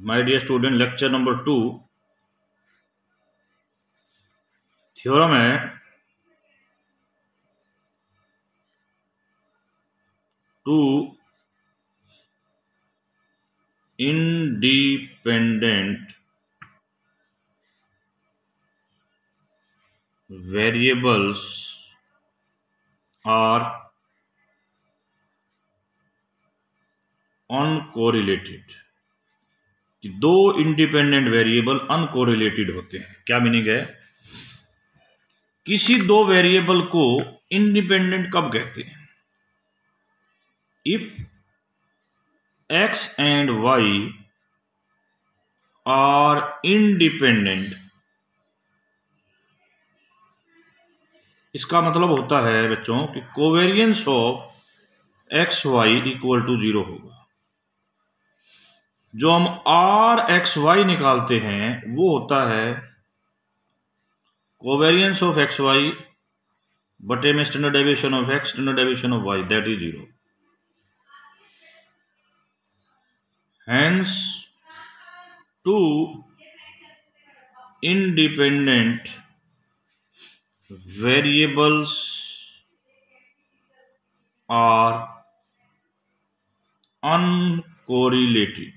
My dear student lecture number two theorem में two independent variables are uncorrelated कि दो independent variable uncorrelated होते हैं। क्या मीनिंग है? किसी दो वेरिएबल को इंडिपेंडेंट कब कहते हैं? If X and Y are independent इसका मतलब होता है बच्चों कि covariance of X Y equal to zero होगा। जो हम आर एक्स वाई निकालते हैं, वो होता है कोवेरियंस ऑफ़ एक्स वाई बटे में standard deviation of X standard deviation of Y that is zero hence two independent variables are uncorrelated.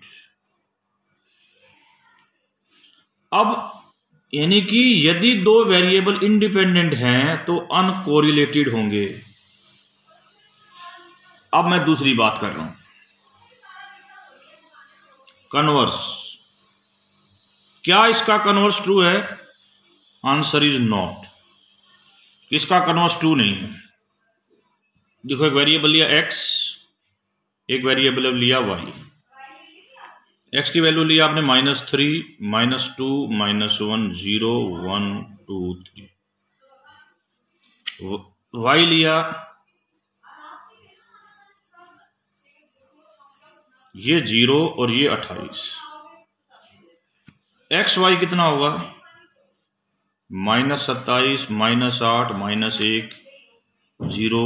अब यानी कि यदि दो वेरिएबल इंडिपेंडेंट हैं तो अनकोरिलेटेड होंगे। अब मैं दूसरी बात कर रहा हूँ। कन्वर्स क्या इसका कन्वर्स ट्रू है? आंसर इज़ नॉट इसका कन्वर्स ट्रू नहीं है। देखो, एक वेरिएबल लिया एक्स एक वेरिएबल लिया वाई एक्स की वैल्यू लिया आपने minus three minus two minus one zero one two three Y लिया। ये ज़ीरो और ये अट्ठाईस। एक्स वाई कितना होगा? माइनस सत्ताईस माइनस आठ माइनस एक ज़ीरो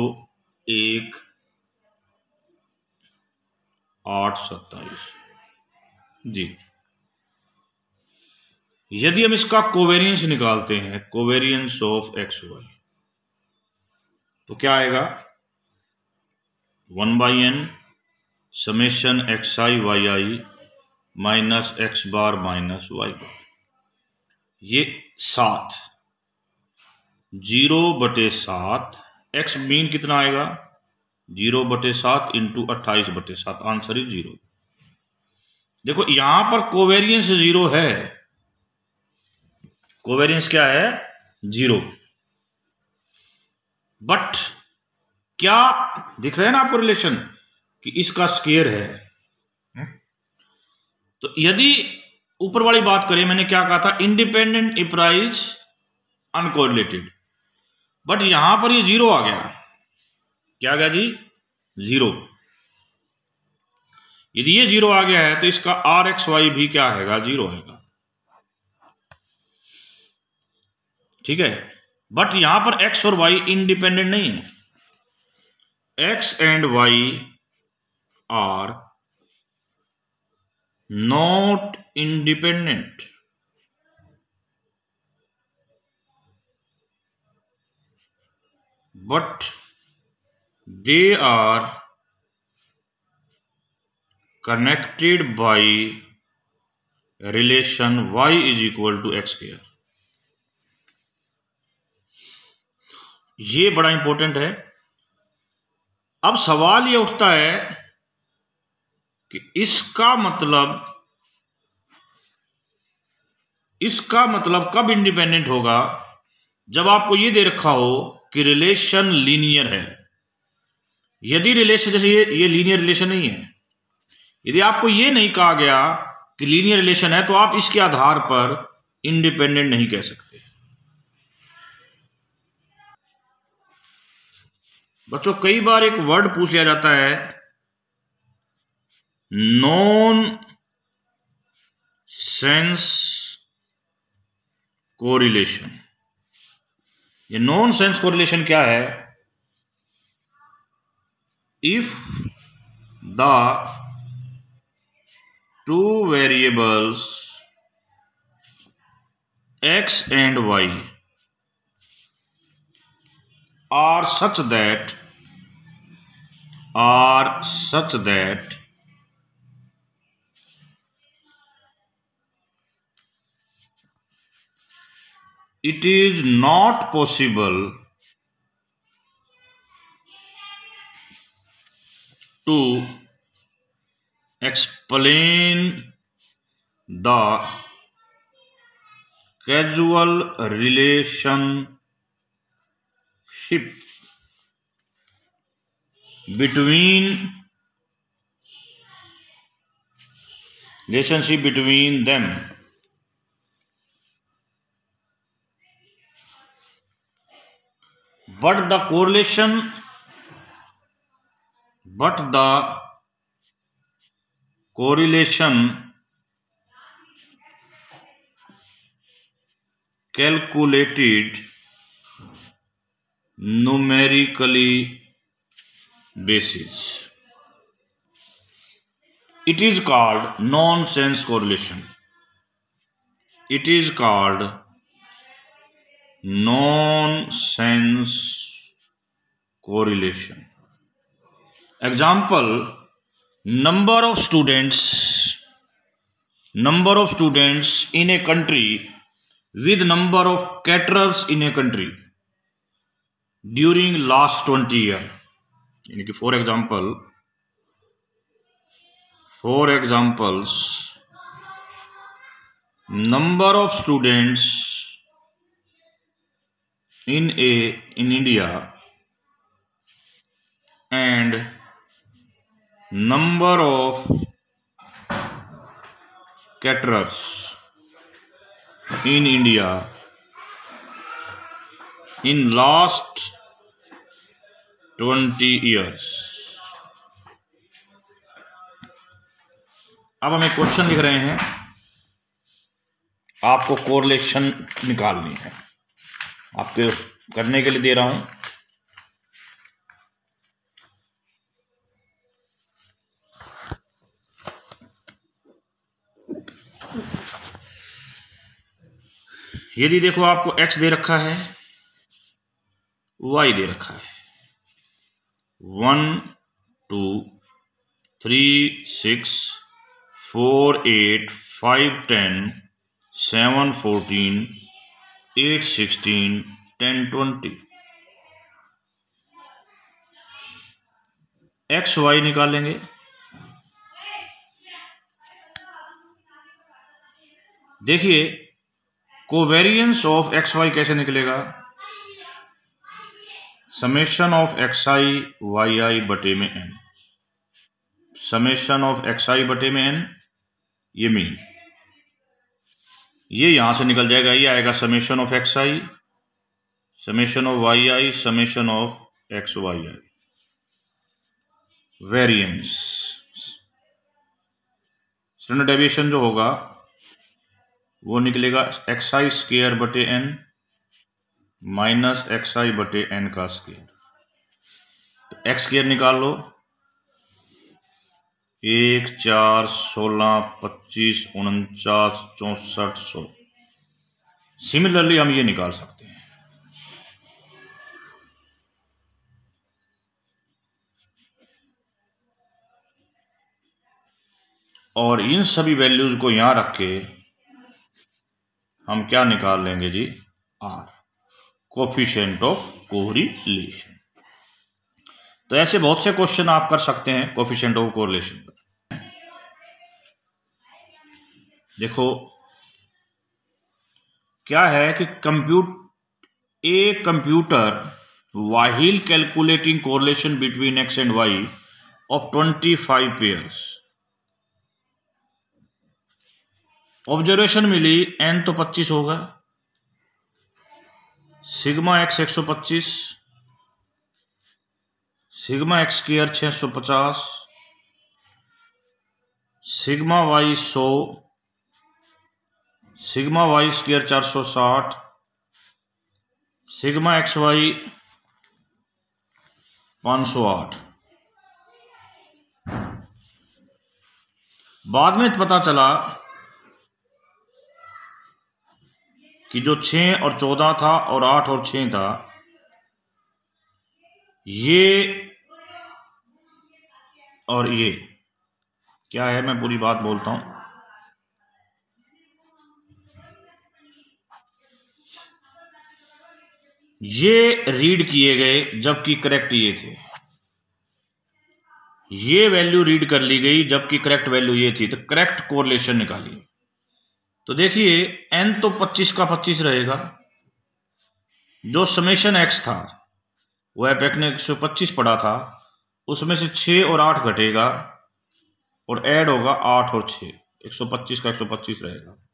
एक, आठ, सत्ताईस। जी। यदि हम इसका कोवेरियंस निकालते हैं कोवेरियंस ऑफ़ एक्स वाई तो क्या आएगा? One by N summation X I Y I minus X bar minus Y bar ये सात ज़ीरो बटे सात एक्स मीन कितना आएगा? ज़ीरो बटे सात इंटू अट्ठाईस बटे सात। आंसर इज़ ज़ीरो देखो, यहाँ पर कोवेरियंस ज़ीरो है। कोवेरियंस क्या है? ज़ीरो बट क्या दिख रहे हैं ना आपको रिलेशन कि इसका स्केयर है। हम्म? तो यदि ऊपर वाली बात करें, मैंने क्या कहा था? इंडिपेंडेंट इप्राइज अनकोरिलेटेड बट यहाँ पर ये ज़ीरो आ गया। क्या गया जी? ज़ीरो यदि ये ज़ीरो आ गया है तो इसका आर एक्स वाई भी क्या आएगा? ज़ीरो आएगा। ठीक है? बट यहाँ पर एक्स और वाई इंडिपेंडेंट नहीं है। X and Y are not independent But they are connected by relation y is equal to x square. ये बड़ा इंपॉर्टेंट है। अब सवाल ये उठता है कि इसका मतलब इसका मतलब कब इंडिपेंडेंट होगा? जब आपको ये दे रखा हो कि रिलेशन लीनियर है। यदि रिलेशन जैसे ये ये लीनियर रिलेशन नहीं है यदि आपको ये नहीं कहा गया कि लीनियर रिलेशन है तो आप इसके आधार पर इंडिपेंडेंट नहीं कह सकते। बच्चों, कई बार एक वर्ड पूछ लिया जाता है नॉन सेंस कोरिलेशन ये नॉन सेंस कोरिलेशन क्या है? If the two variables x and y are such that are such that it is not possible to explain the causal relationship between relationship between them but the correlation but the correlation calculated numerically basis. It is called nonsense correlation. It is called nonsense correlation. Example number of students number of students in a country with number of caterers in a country during last 20 year यानी कि for example for examples number of students in a in india and number of caterers in india in last 20 years. अब हम question लिख रहे हैं। आपको correlation निकालनी है। आपके करने के लिए दे रहा हूँ। यदि देखो आपको x दे रखा है, y दे रखा है। One two three six four eight five ten seven fourteen eight sixteen ten twenty X Y निकालेंगे। देखिए कोवेरियंस ऑफ़ एक्स वाई कैसे निकलेगा? Summation of X I Y I बटे में N summation of X I बटे में N ये mean ये यहाँ से निकल जाएगा, ये आएगा summation of X I summation of Y I summation of X Y I variance standard deviation जो होगा वो निकलेगा एक्स आई स्केयर बटे एन माइनस एक्स आई बटे एन का स्केयर तो एक्स स्केयर निकाल लो। एक, चार, सोलह, पच्चीस, उनचास, चौसठ, सौ। सिमिलरली हम ये निकाल सकते हैं। और इन सभी वैल्यूज़ को यहाँ रख के हम क्या निकाल लेंगे जी? आर कोफिशियंट ऑफ़ कोरिलेशन तो ऐसे बहुत से क्वेश्चन आप कर सकते हैं कोफिशियंट ऑफ़ कोरिलेशन पर। देखो क्या है कि compute a computer while calculating correlation between X and Y of twenty five observation milli N तो पच्चीस होगा। सिग्मा एक्स एक सौ पच्चीस, सिग्मा एक्स स्क्र छह सौ पचास, सिग्मा वाई सौ, सिग्मा वाई स्क्र चार सौ साठ, सिग्मा एक्स वाई पाँच सौ आठ। बाद में पता चला कि जो छ और चौदह था और आठ और छ था, ये और ये। क्या है? मैं पूरी बात बोलता हूँ। ये रीड किए गए, जबकि करेक्ट ये थे। ये वैल्यू रीड कर ली गई, जबकि करेक्ट वैल्यू ये थी। तो करेक्ट कोरिलेशन निकालिए। तो देखिए एन तो 25 का 25 रहेगा। जो समेशन एक्स था, वो वह पैक ने एक सौ पच्चीस पढ़ा था, उसमें से छ और आठ घटेगा और ऐड होगा आठ और छ एक सौ पच्चीस का एक सौ पच्चीस रहेगा।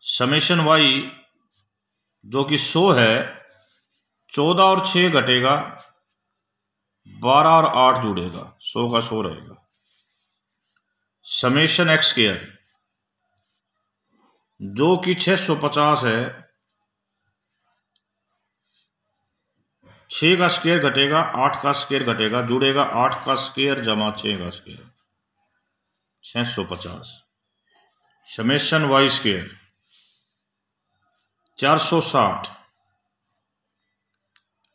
समेशन वाई जो कि सो है, चौदह और छ घटेगा, बारह और आठ जुड़ेगा। सौ का सौ रहेगा। समेशन एक्स केयर जो कि छह सौ पचास है छ का स्केयर घटेगा, आठ का स्केयर घटेगा, जुड़ेगा, आठ का स्केयर जमा छ का स्केयर छह सौ पचास। समेशन वाई स्केयर चार सौ साठ।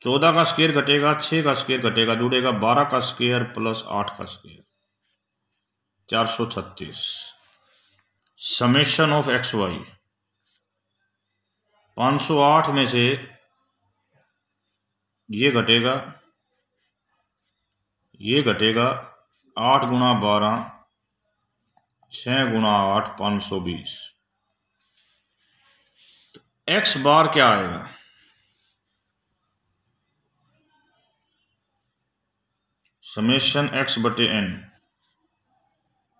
चौदह का स्केयर घटेगा छ का स्केयर घटेगा, जुड़ेगा, बारह का स्केयर प्लस आठ का स्केयर चार सौ छत्तीस। समेशन ऑफ़ एक्स वाई पाँच सौ आठ में से ये घटेगा ये घटेगा आठ गुणा बारह छ गुणा आठ, पाँच सौ बीस। तो एक्स बार क्या आएगा? समेशन एक्स बटे एन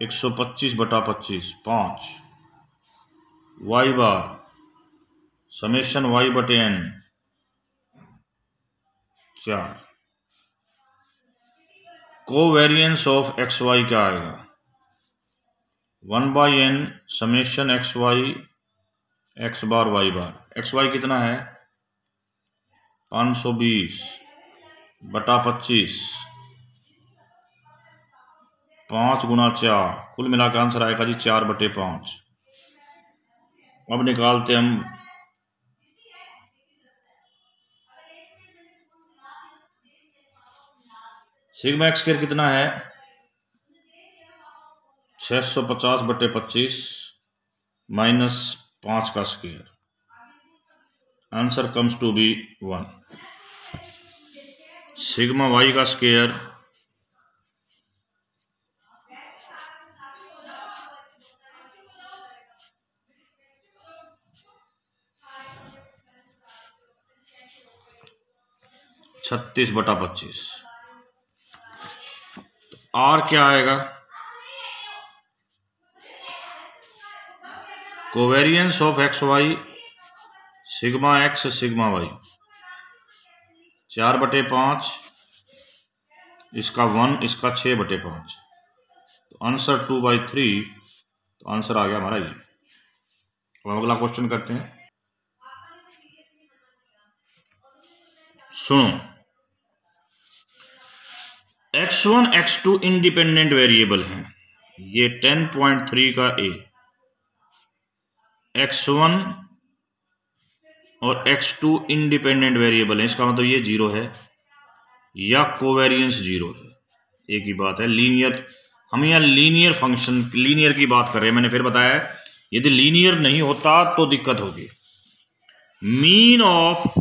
एक सौ पच्चीस बटा पच्चीस, पाँच। वाई बार समेशन वाई बटे एन चार। कोवेरियंस ऑफ़ एक्स वाई क्या आएगा? One by N summation X Y X bar Y bar X Y कितना है? पाँच सौ बीस बटा पच्चीस। पाँच गुना चार। कुल मिलाकर आंसर आएगा जी चार बटे पाँच। अब निकालते हम। सिग्मा एक्स स्केयर कितना है? छह सौ पचास बटे पच्चीस माइनस पाँच का square answer comes to be one. Sigma Y का स्केयर छत्तीस बटा पच्चीस। आर क्या आएगा? Covariance of X Y sigma X sigma Y चार बटे पाँच, इसका वन, इसका छः बटे पाँच। तो आंसर टू बाई थ्री तो आंसर आ गया हमारा ये। अब अगला क्वेश्चन करते हैं। सुनो X one X two independent variable हैं। ये टेन पॉइंट थ्री का ए एक्स वन और एक्स टू इंडिपेंडेंट वेरिएबल है। इसका मतलब ये ज़ीरो है, या कोवेरियंस ज़ीरो है। एक ही बात है लीनियर हम यहाँ लीनियर फ़ंक्शन लीनियर की बात कर रहे हैं। मैंने फिर बताया, यदि लीनियर नहीं होता तो दिक्कत होगी। Mean of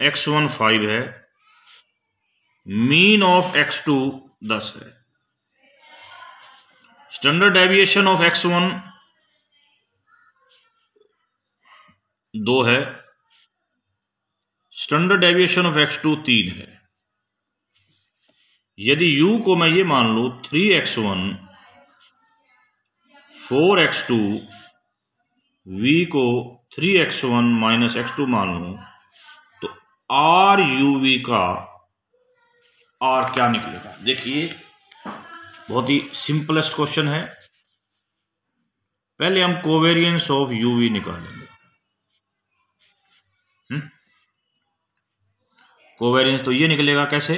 X one five है मीन ऑफ़ एक्स टू दस है। Standard deviation of X one दो है। Standard deviation of X two तीन है। यदि u को मैं ये मान लू three X one four X two V को three X one minus X two मान लू तो आर यू वी का और क्या निकलेगा? देखिए, बहुत ही सिंपलेस्ट क्वेश्चन है। पहले हम कोवेरियंस ऑफ़ यूवी निकालेंगे। कोवेरियंस तो ये निकलेगा कैसे?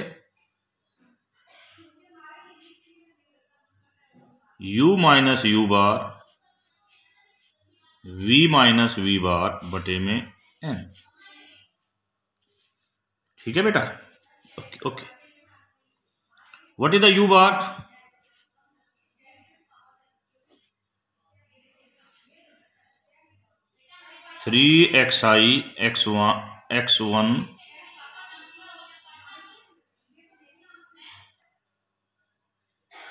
u minus U bar v minus V bar बटे में n ठीक है बेटा? Okay okay. What is the u bar three X I X one X one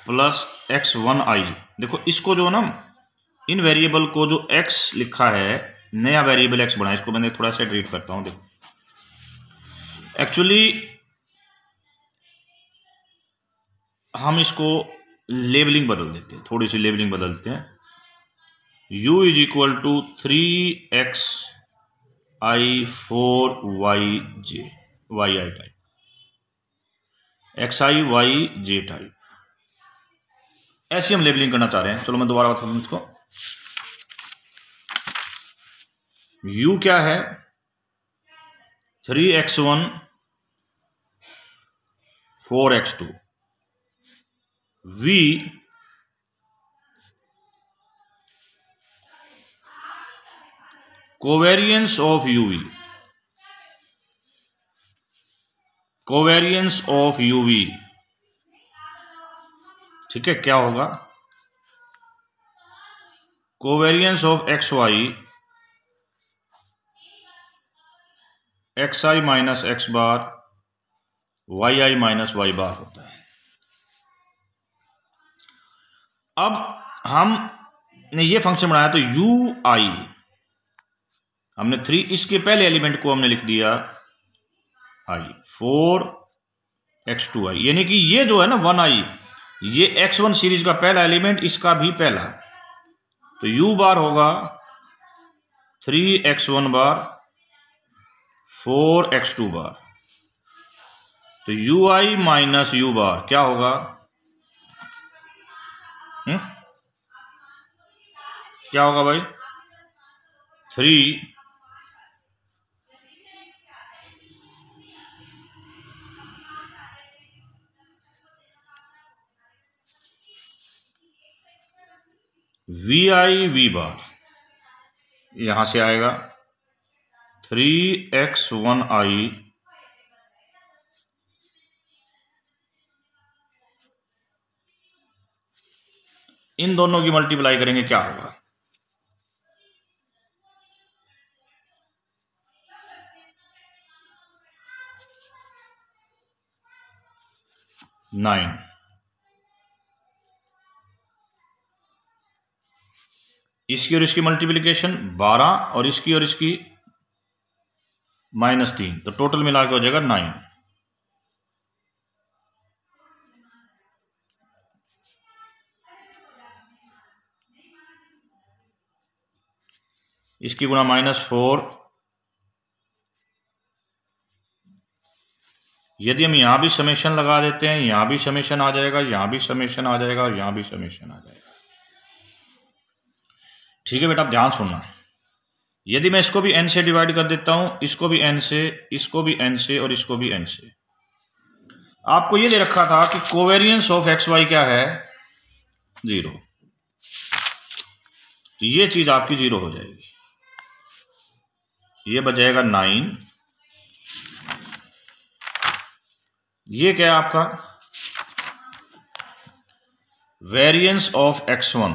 plus X one I देखो, इसको जो है ना, इन वेरिएबल को जो एक्स लिखा है, नया वेरिएबल एक्स बना इसको मैंने थोड़ा सा ट्रीट करता हूँ, देखो। एक्चुअली हम इसको लेबलिंग बदल देते हैं, थोड़ी सी लेबलिंग बदलते हैं। U is equal to three X I four Y J Y I type X I Y J type ऐसी हम लेबलिंग करना चाह रहे हैं। चलो मैं दोबारा बता दूँ इसको। U क्या है? Three X one four X two V covariance of UV covariance of UV ठीक है, क्या होगा? Covariance of X Y, X I minus X bar, Y I minus Y bar होता है। अब हमने ये फ़ंक्शन बनाया तो यू आई हमने थ्री इसके पहले एलिमेंट को हमने लिख दिया I four X two I यानी कि ये जो है ना वन आई ये एक्स वन सीरीज़ का पहला एलिमेंट इसका भी पहला। तो यू बार होगा three X one bar four X two bar तो U I minus U bar क्या होगा? हुँ? हम्म? क्या होगा भाई three V I V bar यहाँ से आएगा थ्री एक्स वन आई इन दोनों की मल्टीप्लाई करेंगे, क्या होगा? नाइन इसकी और इसकी मल्टीप्लिकेशन बारह और इसकी और इसकी माइनस तीन। तो टोटल मिला के हो जाएगा नाइन इसकी गुना माइनस फोर। यदि हम यहाँ भी समेशन लगा देते हैं, यहाँ भी समेशन आ जाएगा, यहाँ भी समेशन आ जाएगा, और यहाँ भी समेशन आ जाएगा। ठीक है बेटा आप ध्यान सुनना। यदि मैं इसको भी एन से डिवाइड कर देता हूँ, इसको भी एन से, इसको भी एन से और इसको भी एन से। आपको ये दे रखा था कि कोवेरियंस ऑफ़ एक्स वाई क्या है? ज़ीरो तो ये चीज़ आपकी ज़ीरो हो जाएगी। ये बच नाइन। ये क्या है आपका? वेरिएंस ऑफ़ एक्स वन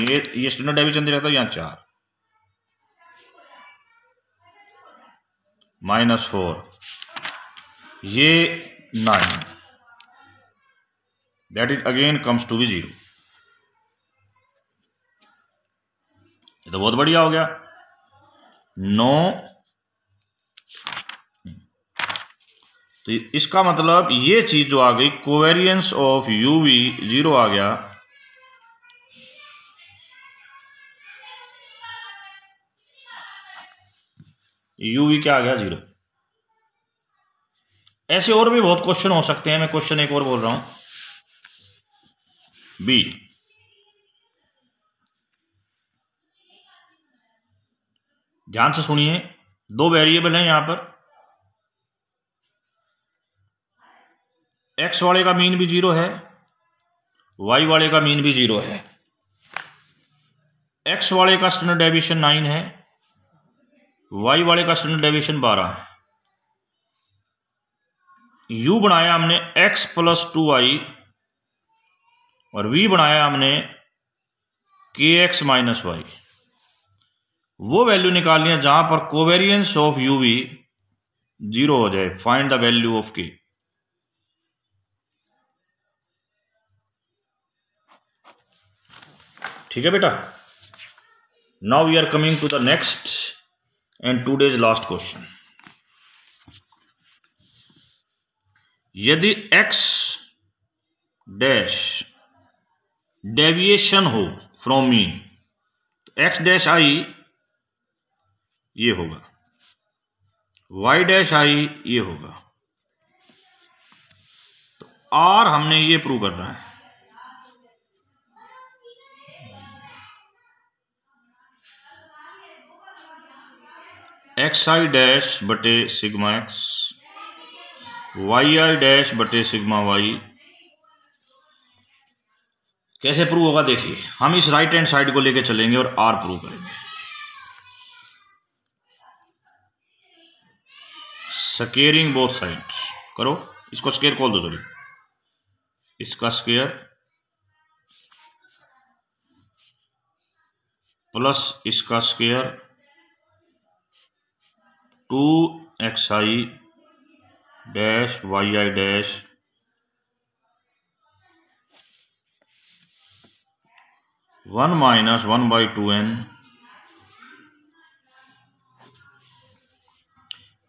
ये ये स्टैंडर्ड डेविजन दे रहा था यहाँ चार? माइनस फोर ये nine that is again comes to be zero तो बहुत बढ़िया हो गया। नो। तो इसका मतलब ये चीज़ जो आ गई कोवेरियंस ऑफ़ यूवी ज़ीरो आ गया। यू वी क्या आ गया? ज़ीरो ऐसे और भी बहुत क्वेश्चन हो सकते हैं, मैं क्वेश्चन एक और बोल रहा हूँ। बी ध्यान से सुनिए। दो वेरिएबल हैं यहाँ पर। एक्स वाले का मीन भी ज़ीरो है। वाई वाले का मीन भी ज़ीरो है। एक्स वाले का स्टैंडर्ड डेविएशन नाइन है। वाई वाले का स्टैंडर्ड डेविएशन बारह है। यू बनाया हमने एक्स प्लस टू वाई और वी बनाया हमने के एक्स माइनस वाई वो वैल्यू निकालनी है जहाँ पर covariance of U V zero हो जाए फाइंड द वैल्यू ऑफ़ के ठीक है बेटा? Now we are coming to the next and today's last question यदि x डैश डेविएशन हो फ्रॉम मीन तो एक्स डैश आई ये होगा। Y डैश आई ये होगा। तो आर हमने ये प्रूव करना है। एक्स आई डैश बटे sigma X Y I dash बटे सिग्मा वाई कैसे प्रूव होगा देखिए, हम इस राइट हैंड साइड को लेके चलेंगे और आर प्रूव करेंगे। स्केयरिंग बोथ साइड करो, इसको स्केयर खोल दो सॉरी इसका स्केयर प्लस इसका square two X I dash Y I dash one minus one by two N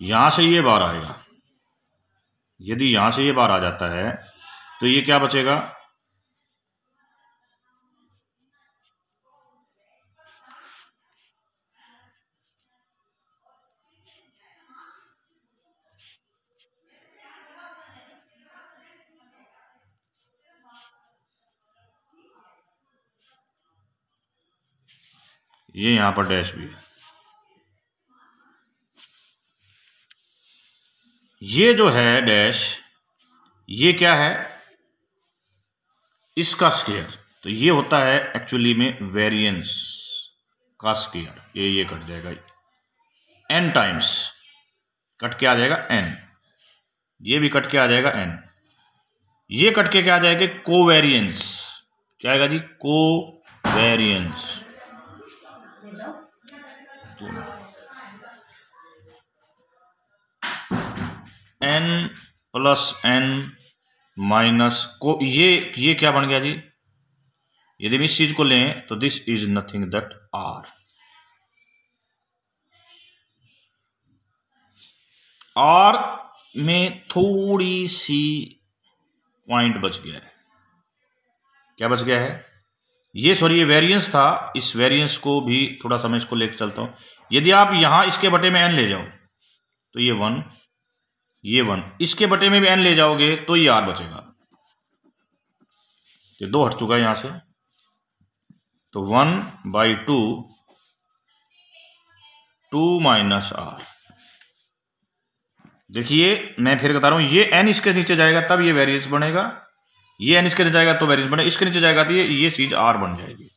यहाँ से ये बार आएगा। यदि यहाँ से ये बार आ जाता है तो ये क्या बचेगा? ये यहाँ पर डैश भी है। ये जो है डैश, ये क्या है? इसका स्केयर। तो ये होता है एक्चुअली में वेरिएंस का स्केयर। ये ये कट जाएगा। एन टाइम्स कट के आ जाएगा एन ये भी कट के आ जाएगा एन ये कट के क्या आ जाएगा? कोवेरियंस क्या आएगा जी? Covariance N plus N minus को, ये ये क्या बन गया जी? यदि इस चीज़ को लें तो this is nothing that R R में थोड़ी सी पॉइंट बच गया है। क्या बच गया है? ये सॉरी ये वेरिएंस था। इस वेरिएंस को भी थोड़ा सा मैं इसको लेकर चलता हूँ। यदि आप यहाँ इसके बटे में एन ले जाओ तो ये वन ये वन। इसके बटे में भी एन ले जाओगे तो ये आर बचेगा। ये दो हट चुका है यहाँ से। तो one by two two minus R देखिए, मैं फिर बता रहा हूँ, ये एन इसके नीचे जाएगा, तब ये वेरिएंस बनेगा। ये एन इसके नीचे जाएगा तो वेरिएंस बनेगा इसके नीचे जाएगा तो ये ये चीज़ आर बन जाएगी।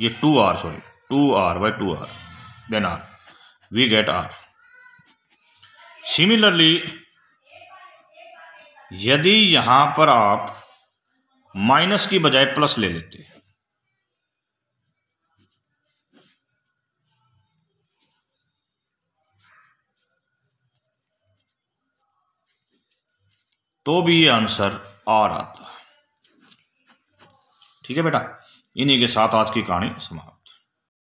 ये two R sorry two R by two R then R we get R similarly यदि यहाँ पर आप माइनस की बजाय प्लस ले लेते तो भी ये आंसर आर आता ठीक है बेटा? इन्हीं के साथ आज की कहानी समाप्त।